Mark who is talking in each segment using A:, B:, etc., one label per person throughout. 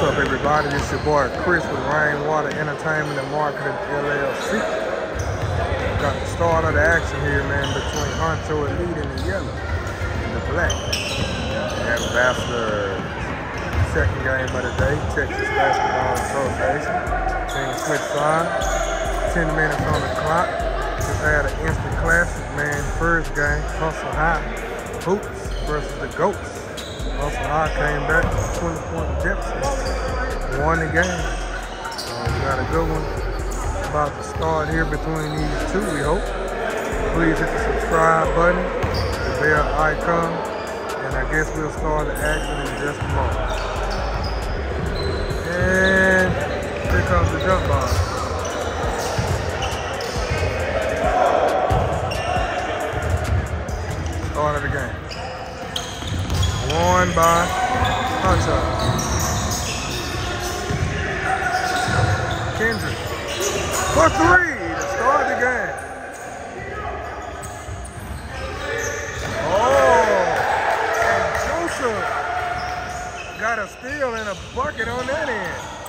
A: What's up, everybody? This is your boy Chris with Rainwater Entertainment and Marketing LLC. Got the start of the action here, man, between Honcho Elite in the yellow and the black. And Ambassador, second game of the day, Texas Basketball Association. Team switch side, 10 minutes on the clock. Just had an instant classic, man. First game, Hustle High, Hoops versus the Goats. Hustle High came back 20 point deficit, won the game. So we got a good one about to start here between these two, we hope. Please hit the subscribe button, the bell icon, and I guess we'll start the action in just a moment. And here comes the jump ball. Start of the game. One by Hunter. Kendrick. For three to start the game. Oh, and Joseph got a steal and a bucket on that end.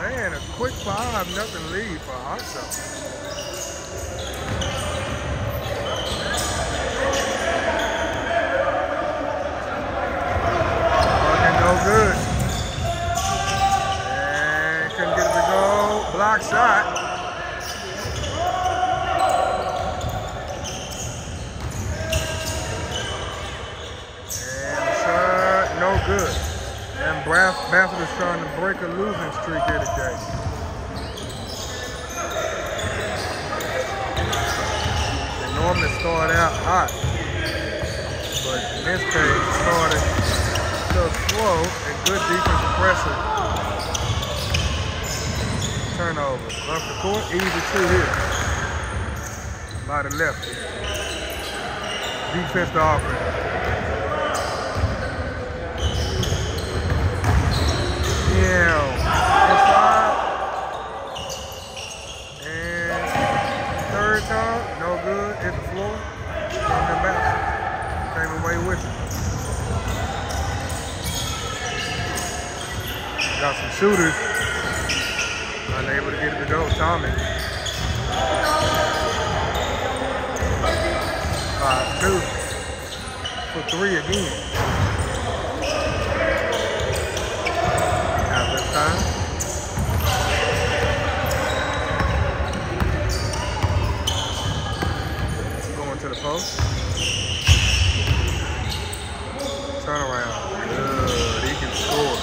A: Man, a quick five, nothing lead for Hunter. Fucking no good. And couldn't get it to Block shot. Good. And Baff- Baffert is trying to break a losing streak here today. They normally start out hot. But in this case, started a slow and good defensive pressure. Turnover. Off the court, easy two here. By the left. Defense to offense. And third time, no good. Hit the floor. Came away with it. Got some shooters. It to go. Tommy. Five, two. For three again. At this time. Going to the post. Turn around. Good. He can score.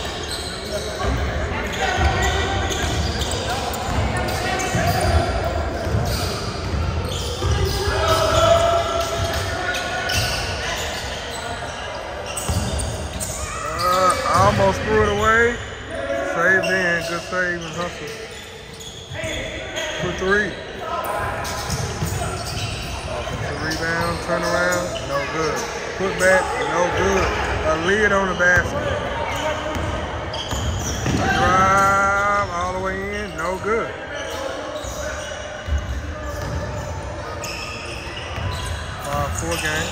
A: Uh, I almost threw it away. Saved in. Good save and hustle. For three. Rebound, turn around, no good. Put back, no good. A lid on the basket. Drive all the way in, no good. Five, four game.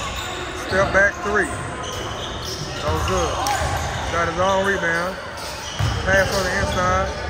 A: Step back three. No good. Got his own rebound. Pass on the inside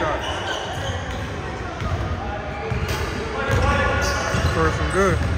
A: shot. I'm good.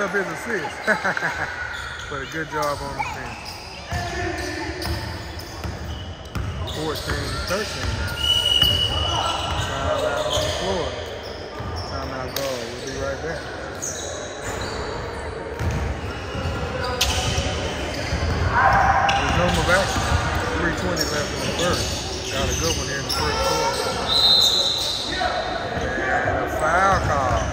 A: up his assist. but a good job on the team. 14, 13. Timeout on the floor. Timeout goal. We'll be right back. No more 320 left in the first. Got a good one here in the first quarter. And a foul call.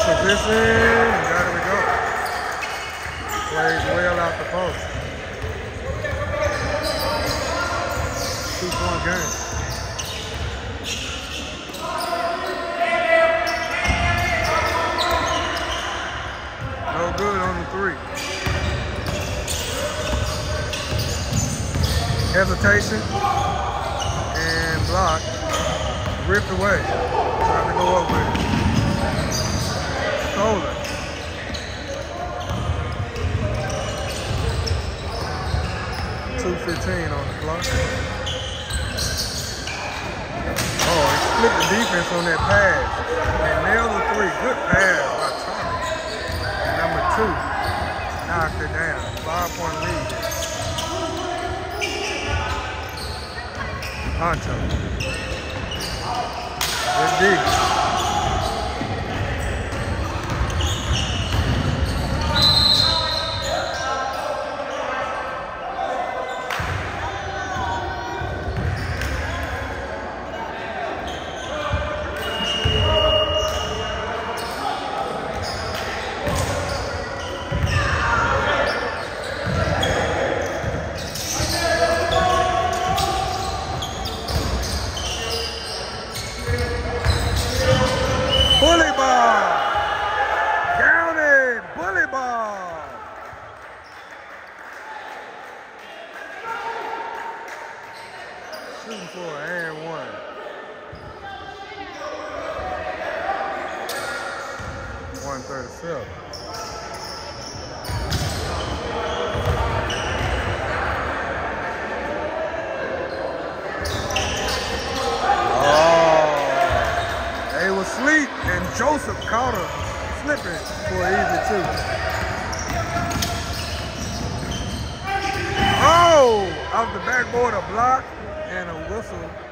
A: Good position. Got it go. Plays well out the post. Two point game. No good on the three. Hesitation and block. Ripped away. Trying to go up with it. Stolen. Two fifteen on the clock. Oh, he split the defense on that pass and nailed the three. Good pass by Tommy. And number two knocked it down. Five point lead. Honcho. Good deep, and Joseph caught her slipping for an easy two. Oh, off the backboard, a block and a whistle.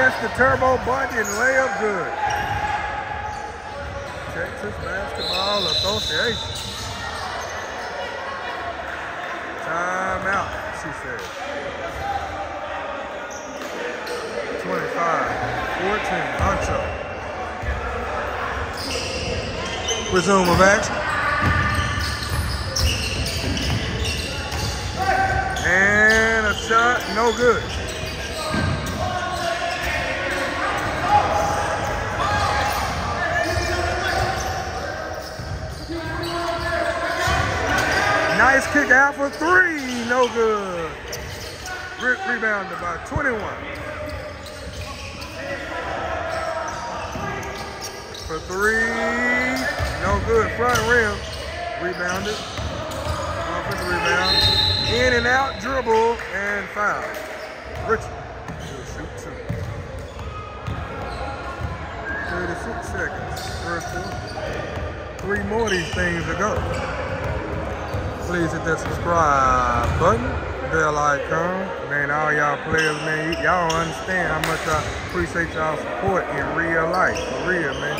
A: D. turbo button and layup good. Texas Basketball Association. Time out, she said. 25, 14, Honcho. Resume of action. And a shot, no good. Nice kick out for three. No good. Re rebounded by 21. For three. No good. Front rim. Rebounded. Offensive rebound. In and out. Dribble and foul. Richard will shoot two. 36 seconds. First quarter. Three more of these things to go please hit that subscribe button, bell icon. Man, all y'all players, man, y'all understand how much I appreciate y'all support in real life. For real, man.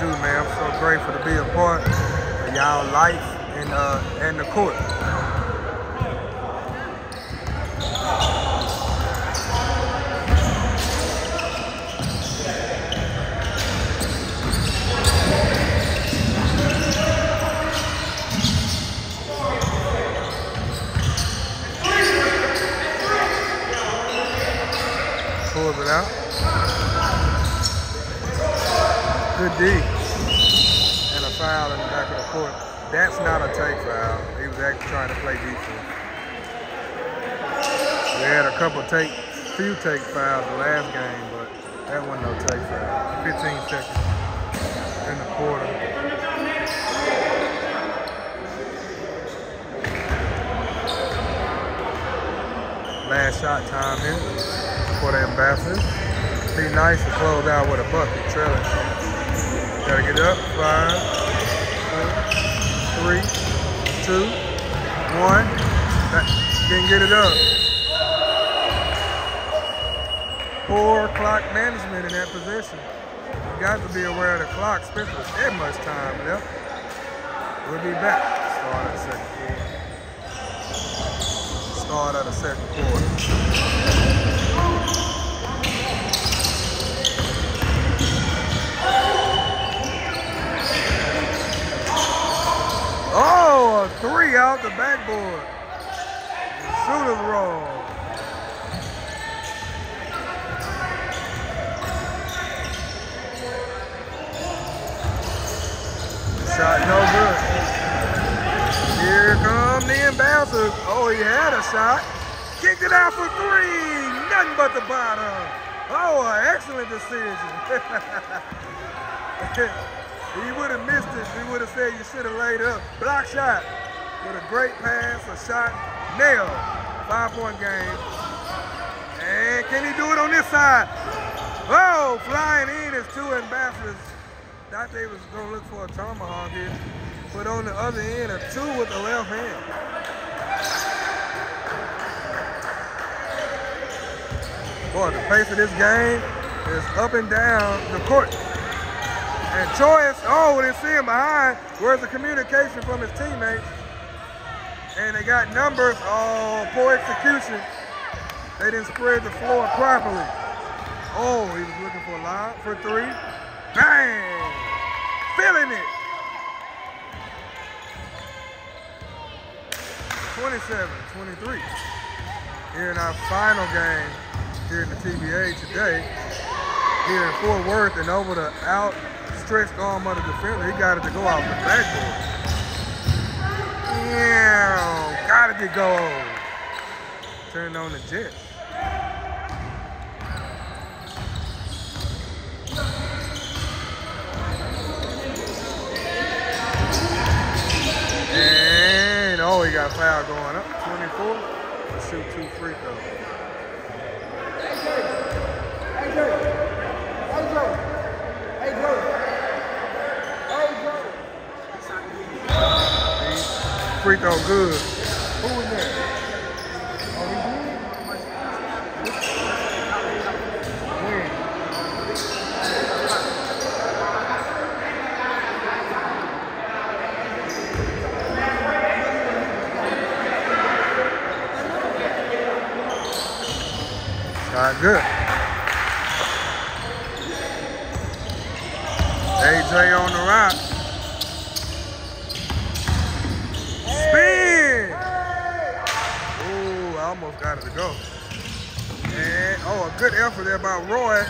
A: Dude, man, I'm so grateful to be a part of y'all life and, uh, and the court. it out. Good D. And a foul in the back of the court. That's not a take foul. He was actually trying to play defense. We had a couple take, few take fouls the last game, but that wasn't no take foul. 15 seconds in the quarter. last shot time here for the ambassadors. Be nice to close out with a bucket trailing. Gotta get up. Five, four, three, two, one. Didn't get it up. Poor clock management in that position. You got to be aware of the clock, especially that much time left. We'll be back. Start of the second quarter. Start of the second quarter. Oh, a three out the backboard. Shooter's roll. Shot no good. Here come the ambassadors. Oh, he had a shot. Kicked it out for three. Nothing but the bottom. Oh, excellent decision. he would have missed it. He would have said you should have laid up. Block shot with a great pass, a shot, nailed. Five point game. And can he do it on this side? Oh, flying in is two ambassadors. Thought they was gonna look for a tomahawk here. But on the other end, a two with the left hand. Boy, the pace of this game is up and down the court. And Choice, oh, they see him behind. Where's the communication from his teammates? And they got numbers, oh, poor execution. They didn't spread the floor properly. Oh, he was looking for a line for three. Bang! Feeling it. 27, 23. Here in our final game here in the TBA today. Here in Fort Worth and over the outstretched arm of the defender. He got it to go off the backboard. Yeah, got it to go. Turned on the Jets. And oh, he got foul going up. 24. Let's shoot two free throws. Free throw good. Who was that? Good. AJ on the rock. Spin! Ooh, I almost got it to go. And, oh, a good effort there by Roy.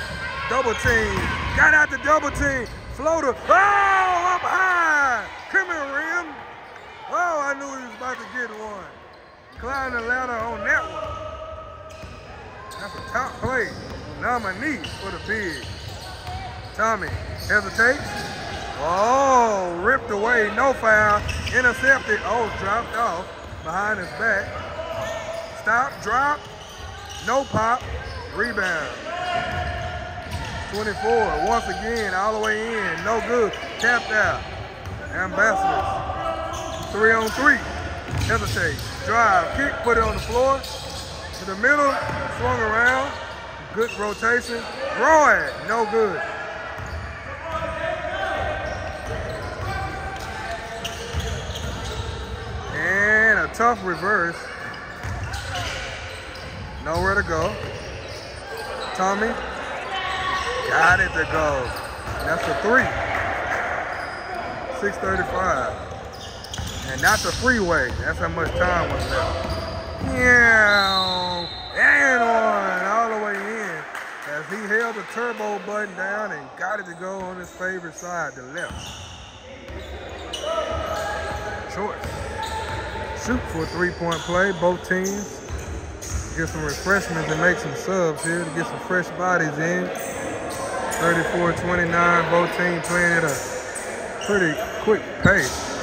A: Double team. Got out the double team. Floater. Oh, up high. Come here, Rim. Oh, I knew he was about to get one. Climb the ladder on that one. That's a top play. Knee for the big. Tommy hesitates. Oh, ripped away, no foul. Intercepted. Oh, dropped off behind his back. Stop, drop, no pop, rebound. 24, once again, all the way in, no good. Tapped out. Ambassadors. Three on three. Hesitate. Drive, kick, put it on the floor. To the middle, swung around. Good rotation. Roy, no good. And a tough reverse. Nowhere to go. Tommy got it to go. That's a three. 635. And not the freeway. That's how much time was left. Yeah, and one all the way in as he held the turbo button down and got it to go on his favorite side, the left. Choice. Shoot for a three-point play. Both teams get some refreshments and make some subs here to get some fresh bodies in. 34-29, both teams playing at a pretty quick pace.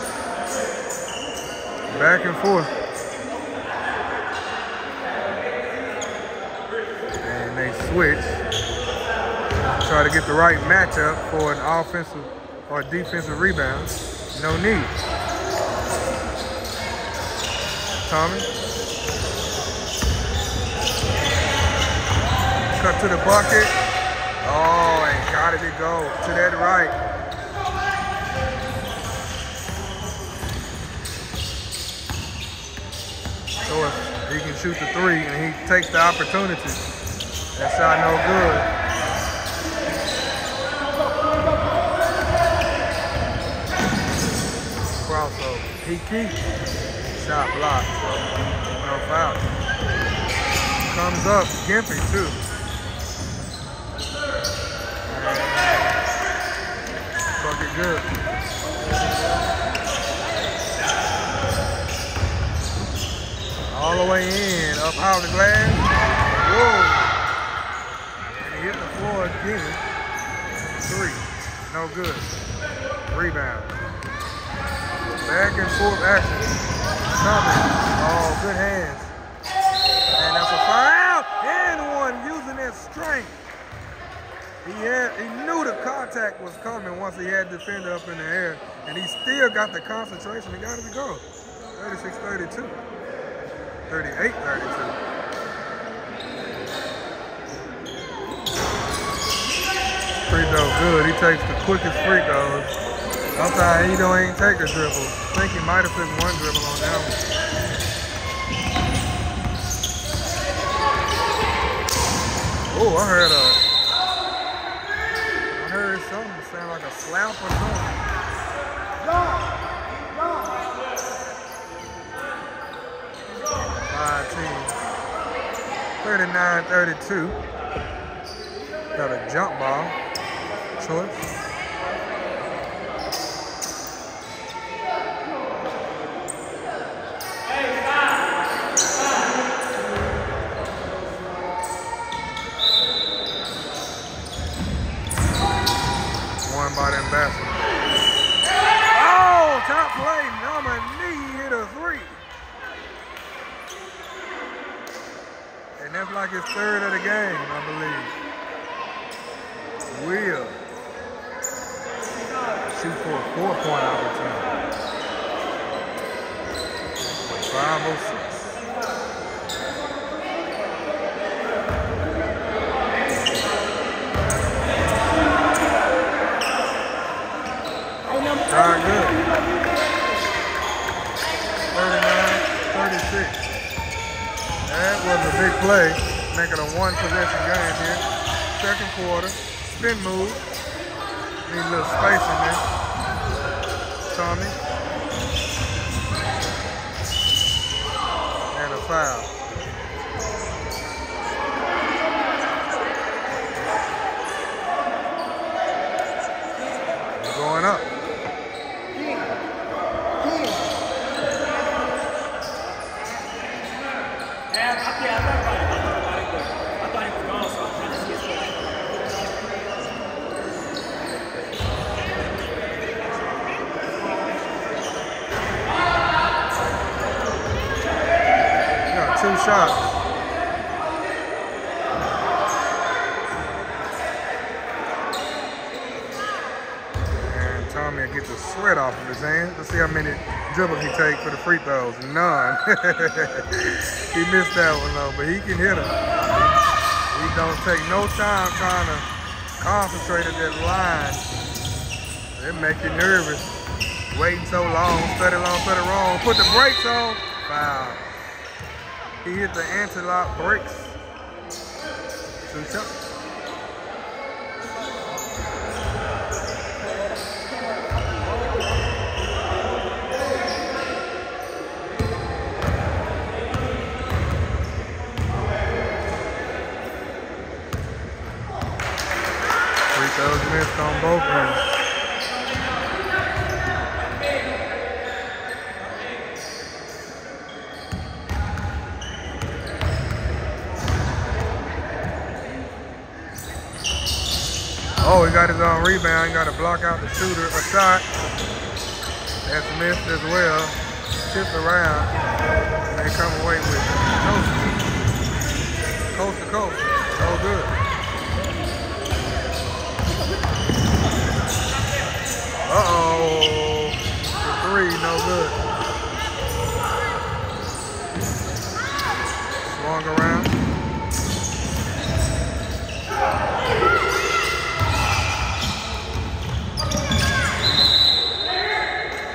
A: Back and forth. And they switch. Try to get the right matchup for an offensive or defensive rebound. No need. Tommy. Cut to the bucket. Oh, and got it to go to that right. So if he can shoot the three and he takes the opportunity, that shot no good. Crossover. He keeps shot blocked. No foul. Comes up, Gimpy too. Bucket. All the way in, up out of the glass. Whoa. And hit the floor again. Three. No good. Rebound. Back and forth action. Coming. Oh, good hands. And that's a foul. And one using his strength. He had he knew the contact was coming once he had defender up in the air. And he still got the concentration. He got it to go. 36-32. 38 32. Free throw good. He takes the quickest free throws. Sometimes he don't even take a dribble. I think he might have took one dribble on that one. Oh, I heard a I heard something sound like a slap or something. 39-32. Got a jump ball. Choice. But he can hit them. He don't take no time trying to concentrate at that line. It make you nervous. Waiting so long, study long, study wrong. Put the brakes on. Foul. He hit the anti-lock brakes. Two shots. Free throws Oh, he got his own rebound. He got to block out the shooter, a shot. That's missed as well. Tipped around. They come away with it. Coast to coast. No good. Uh-oh. Three, no good. Swung around.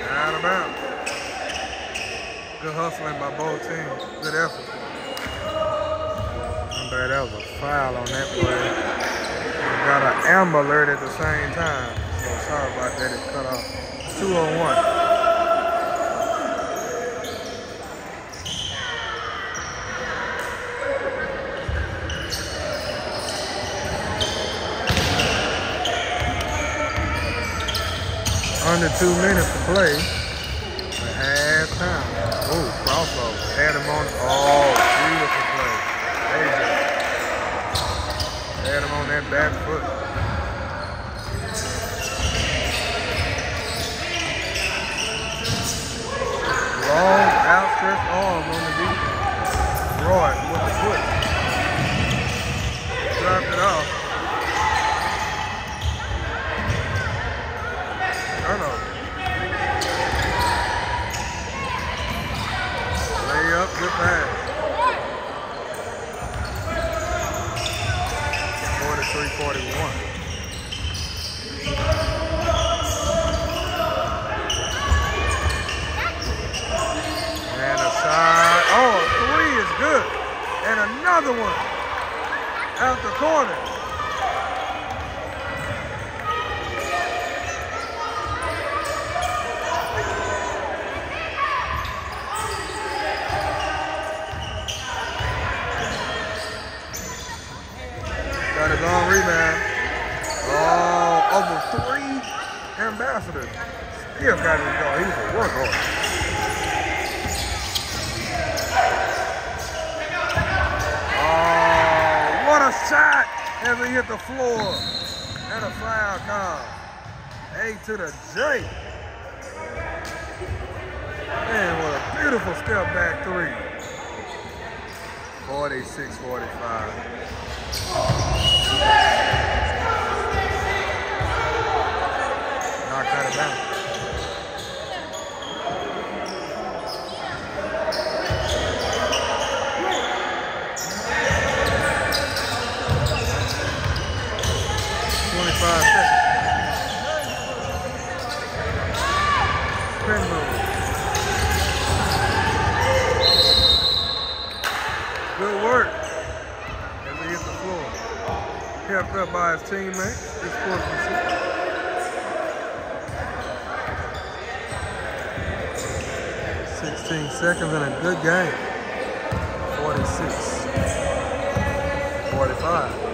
A: Out of bounds. Good hustling by both teams. Good effort. But that was a foul on that play. Got an amber alert at the same time. So sorry about that, it cut off. Two on one. Under two minutes to play. 45.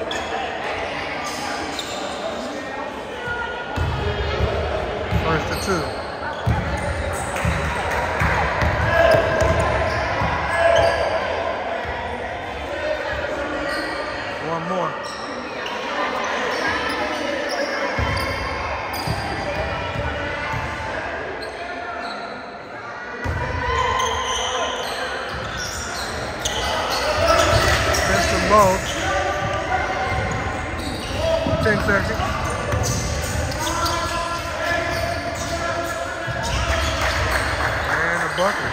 A: First to two. One a bucket.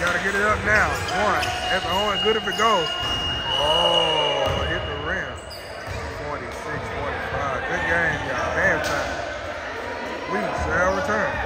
A: Gotta get it up now. One. That's only oh, good if it goes. Oh, hit the rim. 46, 45. Good game, y'all. Halftime. We shall return.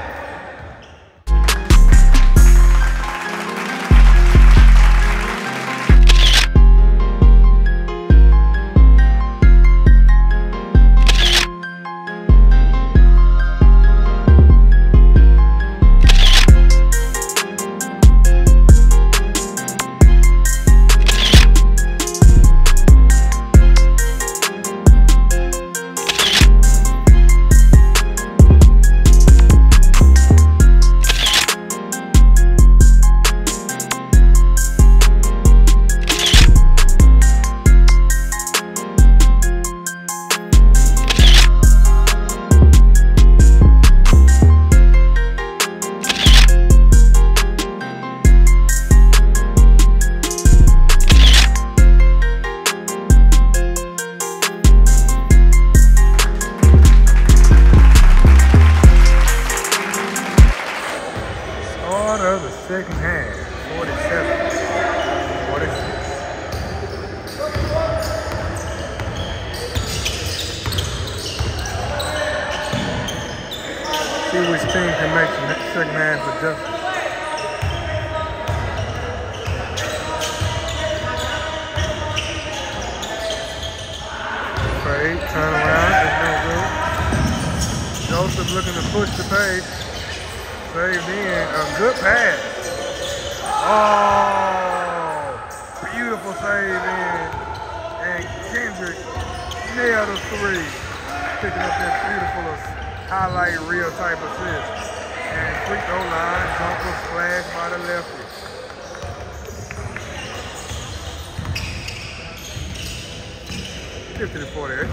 A: See which team can make the second half adjustment. Fade, turn around, that's no good. Joseph looking to push the pace. Saved in, a good pass. Oh, beautiful save in. And Kendrick nailed a three. Picking up that beautiful highlight reel type assist. And free throw line, jumper splash by the lefty. Fifty to forty-eight.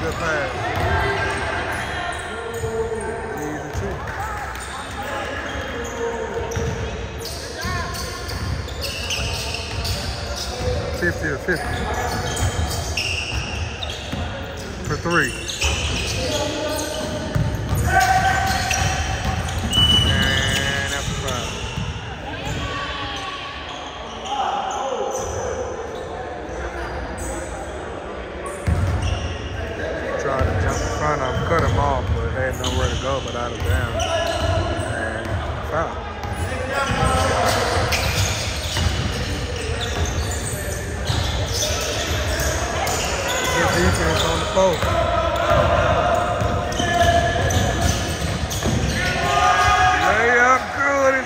A: Good pass. 50 to 50. For three. And after five. Tried to jump in front of him, cut him off, but had nowhere to go but out of bounds. And foul.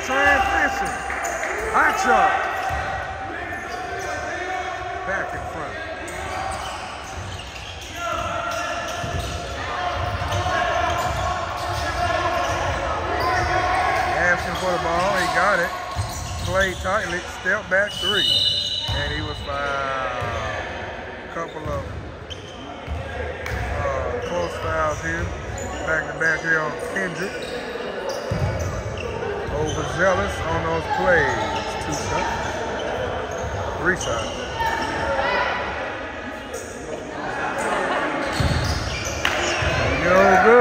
A: Transition. Hot shot. Back in front. Asking for the ball, he got it. Played tightly, step back three. And he was fouled. A couple of here. Back to back here on Kendrick. Overzealous on those plays. Two shots. Three shots. No good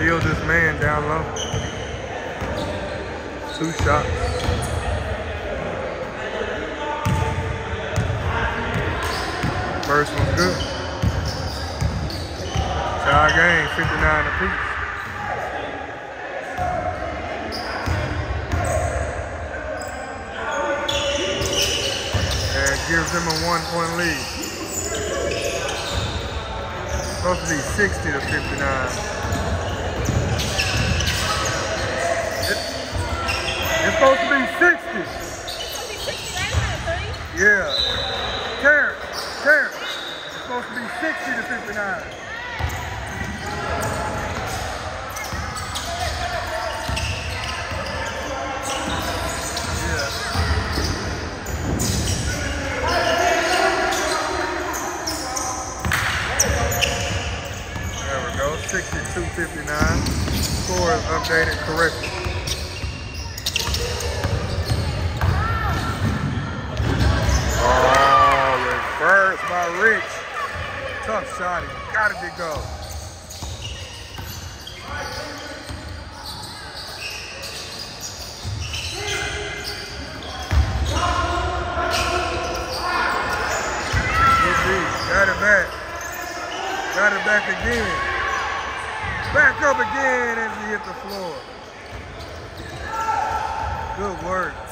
A: Sealed this man down low. Two shots. First one's good. Tie game, 59 apiece. And gives them a one point lead. Supposed to be 60 to 59. It's supposed to be 60. Yeah. Terrence, Terrence. It's supposed to be 60 to 59. Yeah. There we go, 62-59. Score is updated correctly. Oh, reverse by Rich. Tough shot, he got it to go. Got it back. Got it back again. Back up again as he hit the floor. Good work.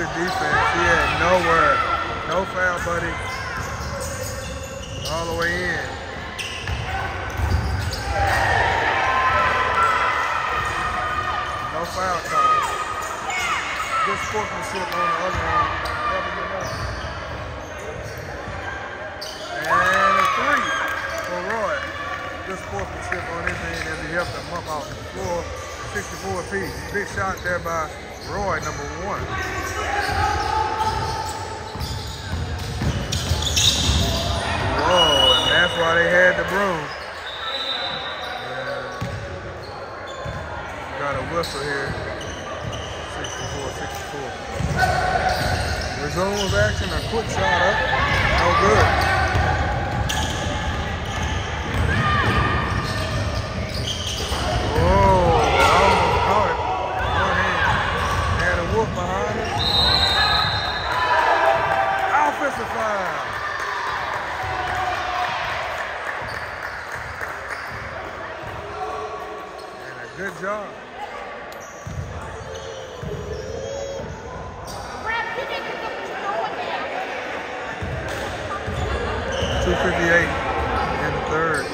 A: good defense. He had nowhere. No foul, buddy. All the way in. No foul call. Good sportsmanship on the other one. And a three for Roy. Good sportsmanship on his end as he helped him up off the floor. 64 feet. Big shot there by Roy, number one. Whoa, and that's why they had the broom. Yeah. Got a whistle here. 64-64. Resumes action, a quick shot up. No good. Whoa. job. Two fifty-eight in the third.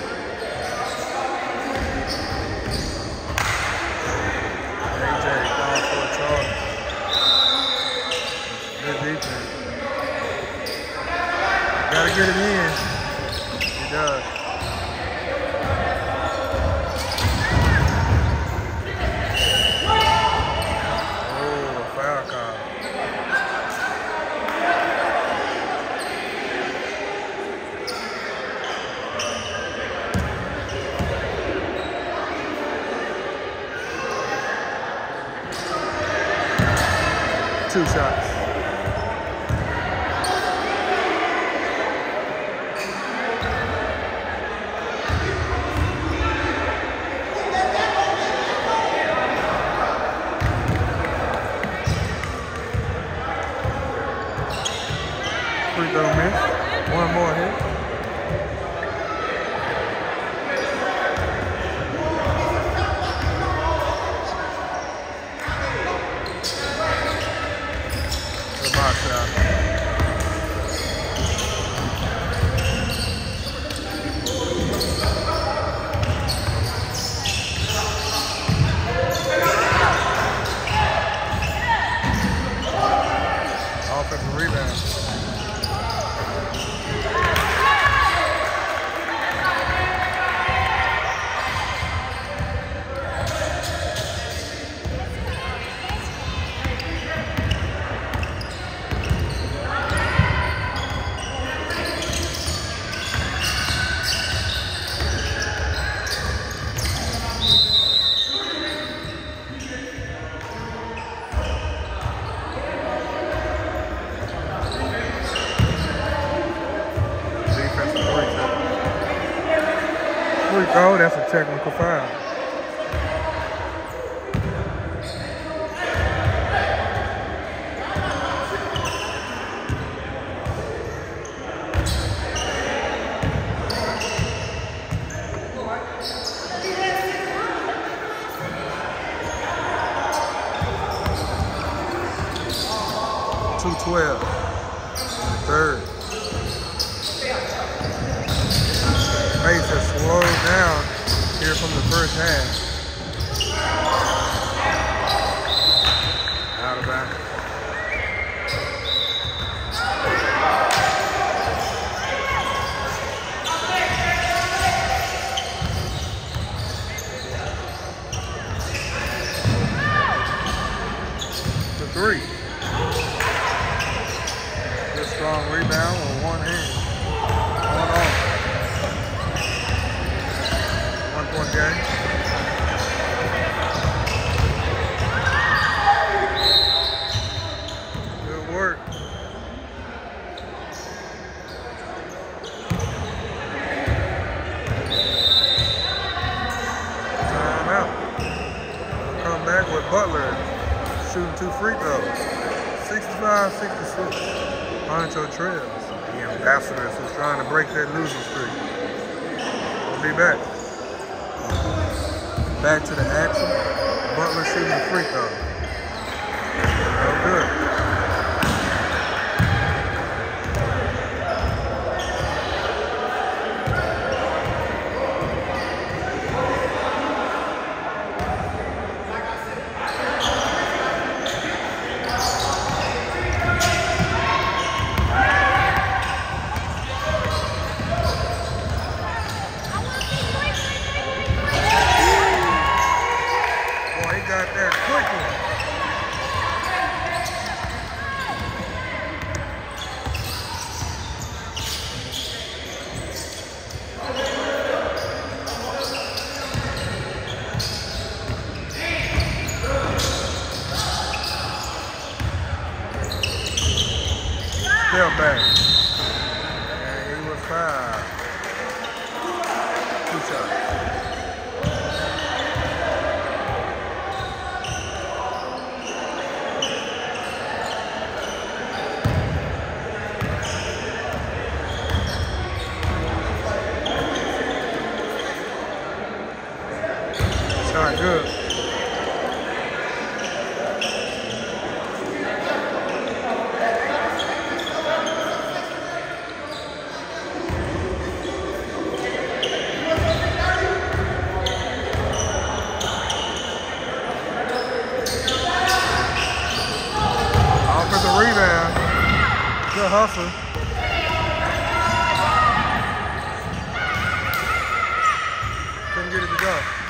A: AJ calls for a charge. Good defense. Gotta get it in. Good hustle. Couldn't get it to go.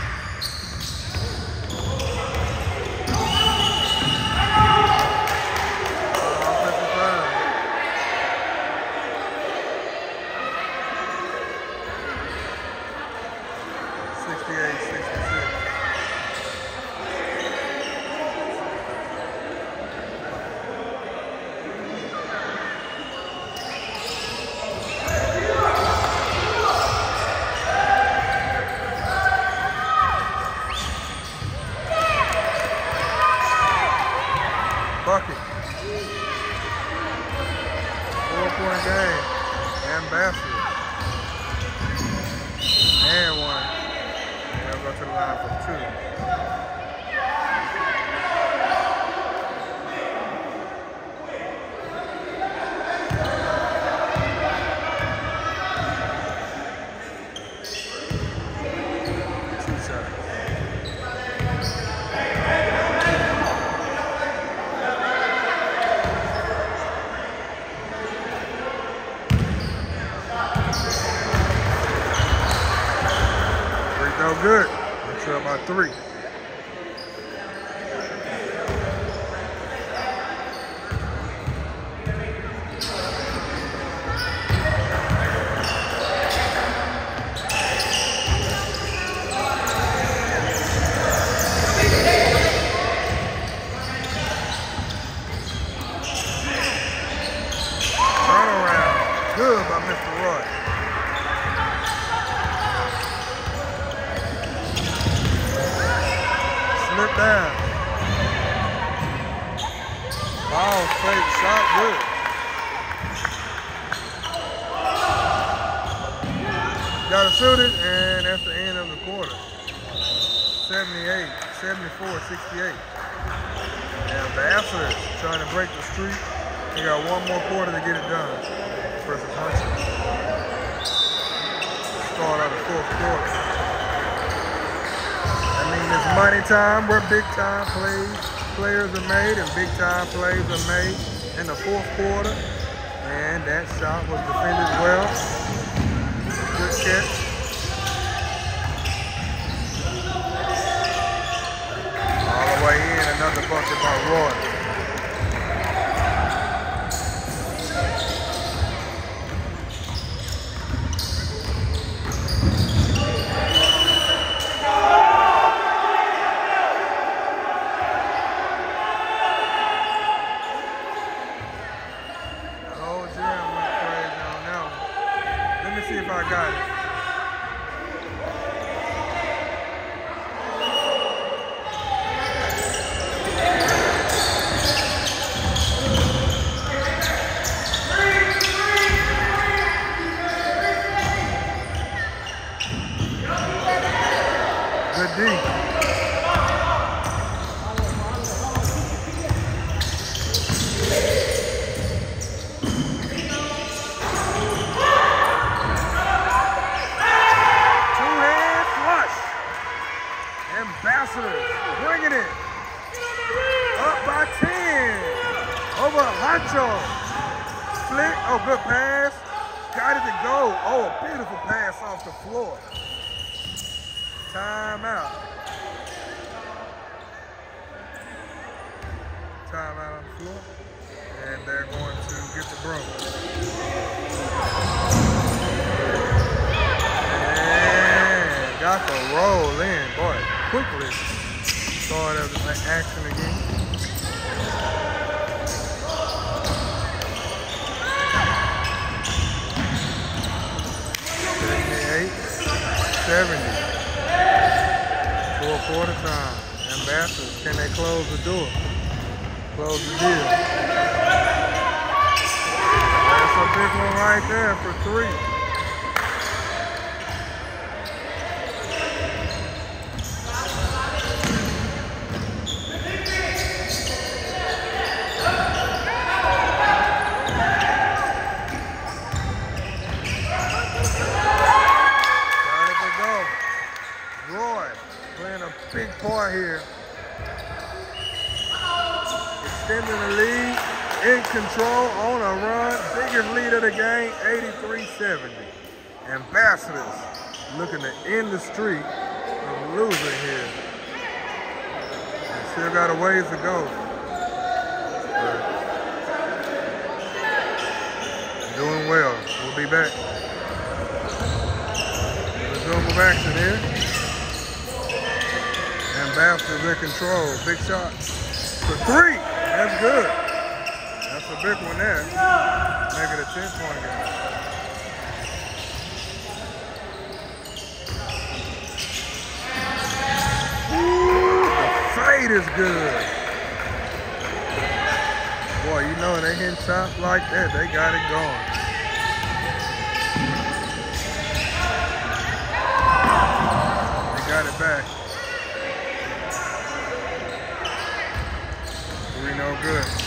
A: Gotta shoot it, and that's the end of the quarter. 78, 74, 68. Ambassadors trying to break the streak. They got one more quarter to get it done versus Honcho. Start out of the fourth quarter. I mean, it's money time where big time plays, players are made and big time plays are made in the fourth quarter. And that shot was defended well. Catch. All the way in, another bucket by Roy. Oh in, boy, quickly. Start of the action again. Eight, Seventy. Four quarter time. Ambassadors, can they close the door? Close the deal. That's a big one right there for three. 83-70. Ambassadors looking to end the streak of losing here. And still got a ways to go. Doing well. We'll be back. Resume of action here. Ambassadors in control. Big shot for three. That's good. That's a big one there. Make it a 10 point game. fade is good. Boy, you know they hit shots like that, they got it going. They got it back. We no. Good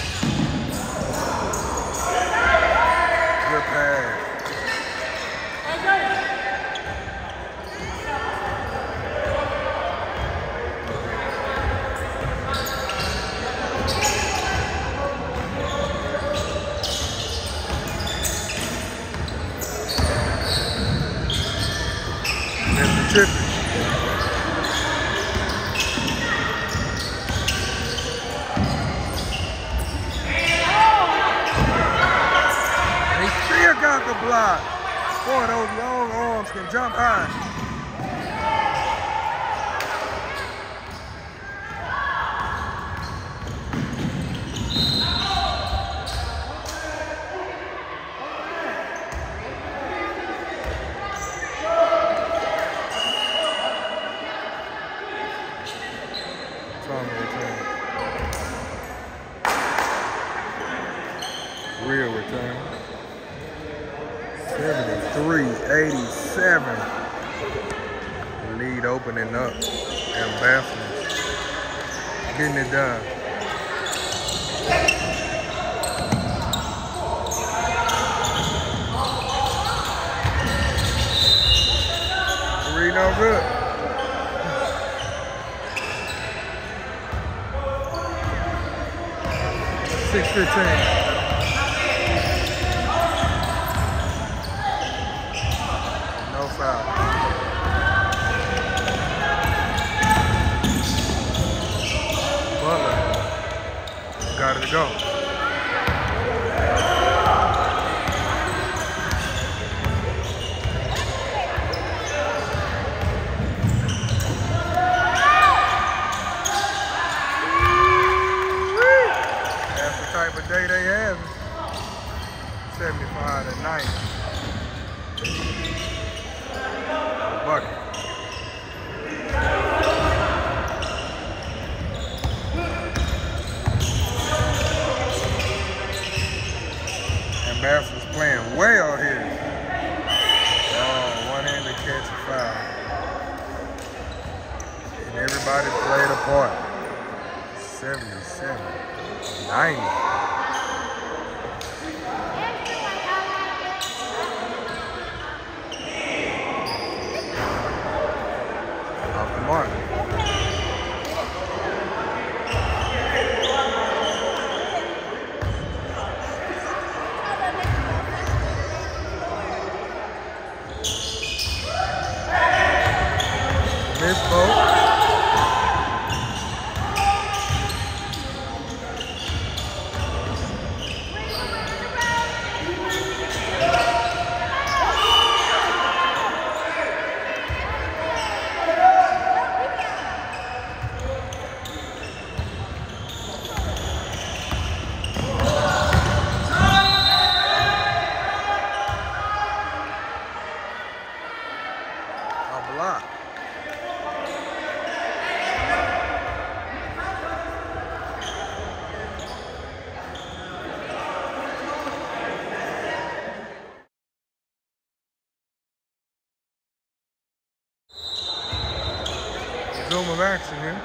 A: Zoom of action here.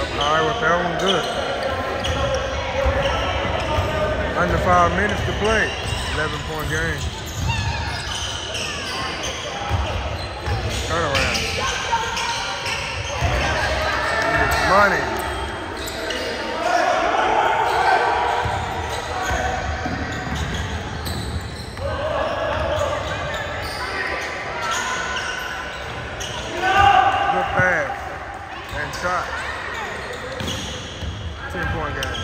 A: Up high with that one, good. Under five minutes to play, 11 point game. Turnaround. It's money. Could have used a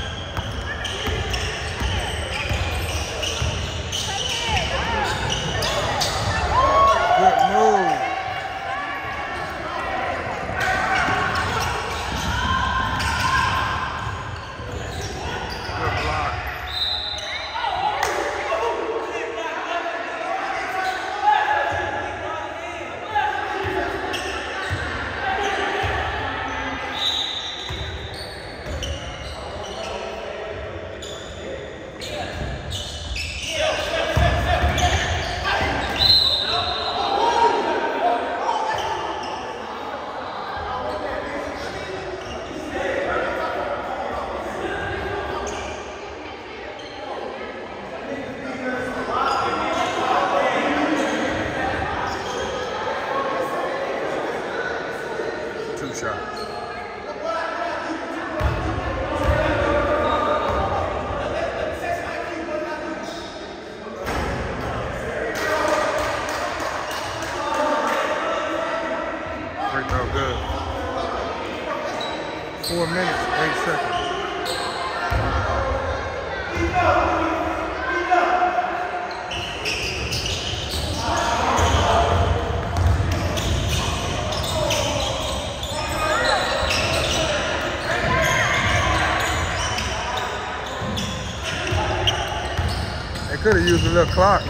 A: little clock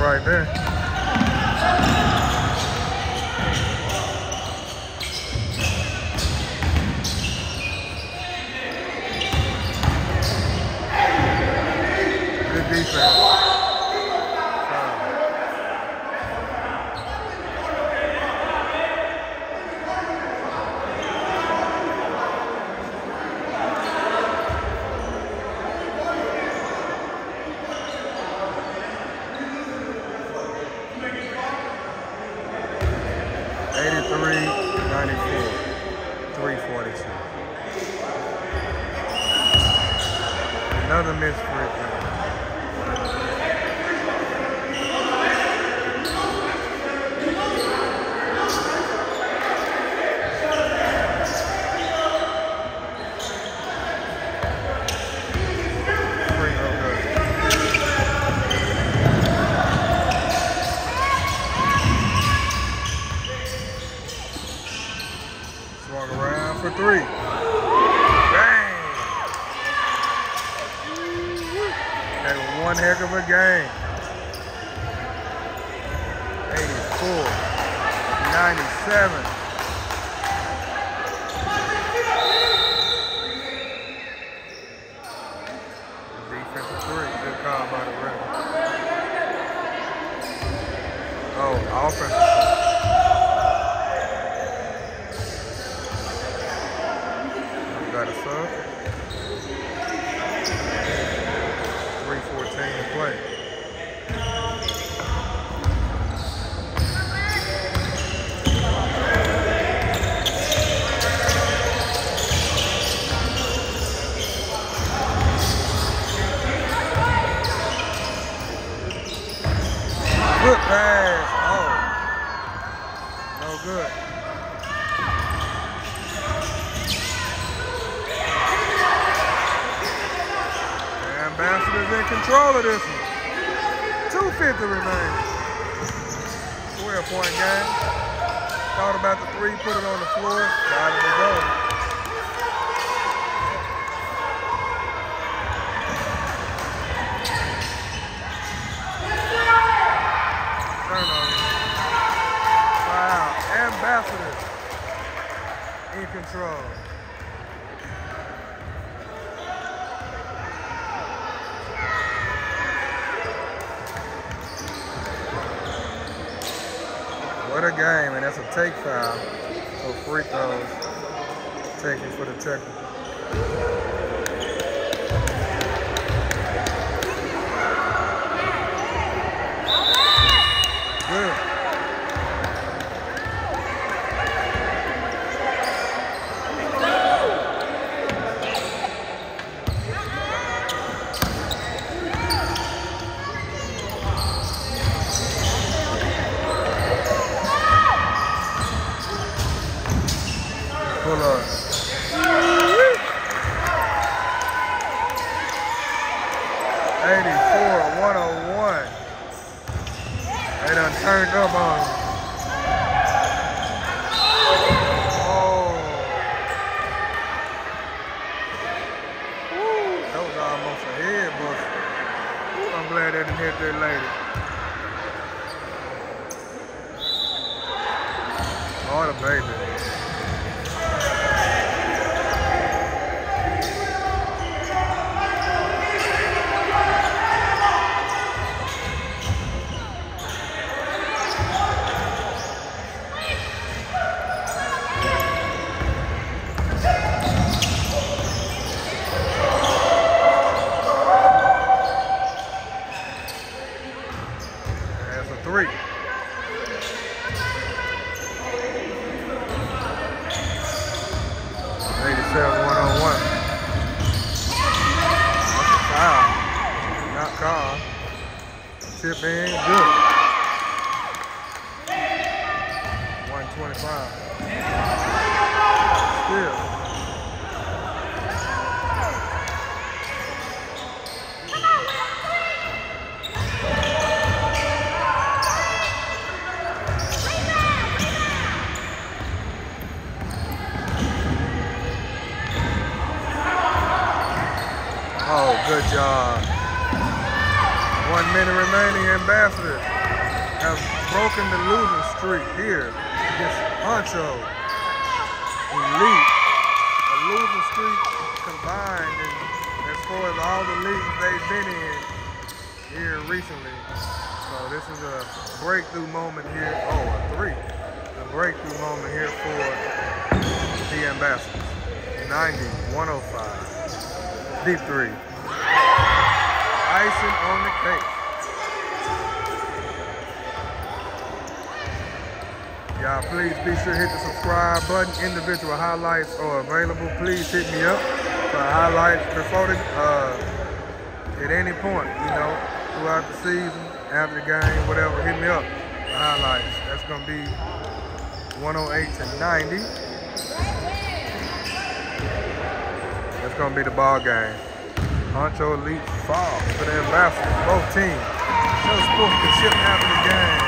A: What a game, and that's a take foul. So free throws taken for the Texans. Tip in, good. One twenty-five. Still. Oh, good job. One minute remaining. Ambassadors have broken the losing streak here against Honcho. Elite. A losing streak combined in, as far as all the leagues they've been in here recently. So this is a breakthrough moment here. Oh, a three. A breakthrough moment here for the Ambassadors. 90, 105. Deep three. Icing on the cake. Y'all, please be sure to hit the subscribe button. Individual highlights are available. Please hit me up for highlights before the, uh, at any point, you know, throughout the season, after the game, whatever. Hit me up for highlights. That's gonna be 108 to 90. That's gonna be the ball game. Honcho Elite fall for their ambassadors, both teams. Show sportsmanship after the game.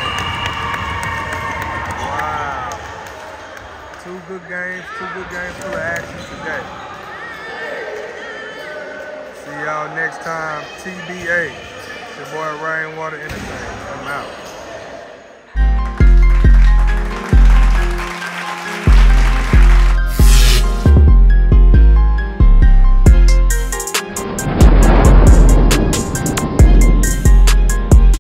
A: Wow. Two good games, two good games full of action today. See y'all next time, TBA. Your boy Rainwater Entertainment. I'm out.